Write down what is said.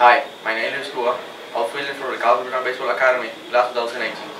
Hi, my name is Lua, outfielding for the Calgary Baseball Academy, class of 2018.